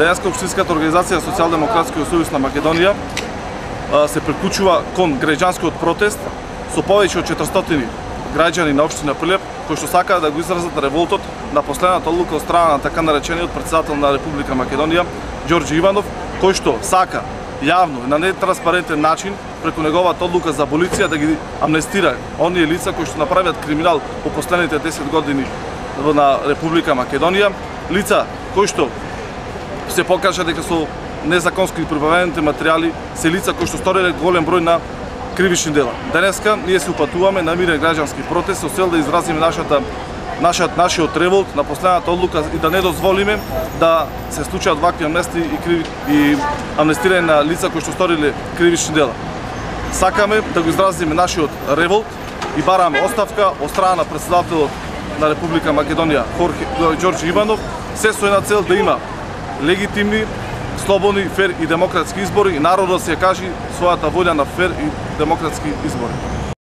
Денеска Обштинската организација Социјалдемократскиот сојуз на Македонија се приклучува кон граѓанскиот протест со повеќе од 400 граѓани на општина Прилеп кои што сакаат да го изразат револтот на последната одлука од страна на така наречениот председател на Република Македонија Ѓорѓи Иванов, кој што сака јавно и на нетранспарентен начин преку неговата одлука за аболиција да ги амнестира оние лица кои што направиат криминал по последните 10 години на Република Македонија, лица кои што се покажа дека со незаконски прибавените материјали се лица кои што сториле голем број на кривични дела. Денеска ние се упатуваме на мирен граѓански протест со цел да изразиме нашата нашиот нашиот револт на последната одлука и да не дозволиме да се случат вакви амнести и криви, и амнестирање на лица кои што сториле кривични дела. Сакаме да го изразиме нашиот револт и бараме оставка од страна на председателот на Република Македонија Хорхе Ѓорџи Иванов, се со една цел да има легитимни, слободни, фер и демократски избори и народот се кажи својата волја на фер и демократски избори.